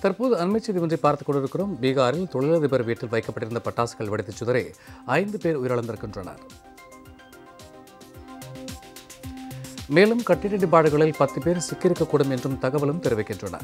தற்போது அண்மை செய்தி ஒன்றை பார்த்துக் கொண்டிருக்கிறோம். பீகாரில் தொழிலதிபர் வீட்டில் வைக்கப்பட்டிருந்த பட்டாசுகள் வெடித்து சிதறி ஐந்து பேர் உயிரிழந்திருக்கின்றனர். மேலும் கட்டிட இடிபாடுகளில் பத்து பேர் சிக்கியிருக்கக்கூடும் என்றும் தகவலும் தெரிவிக்கின்றன.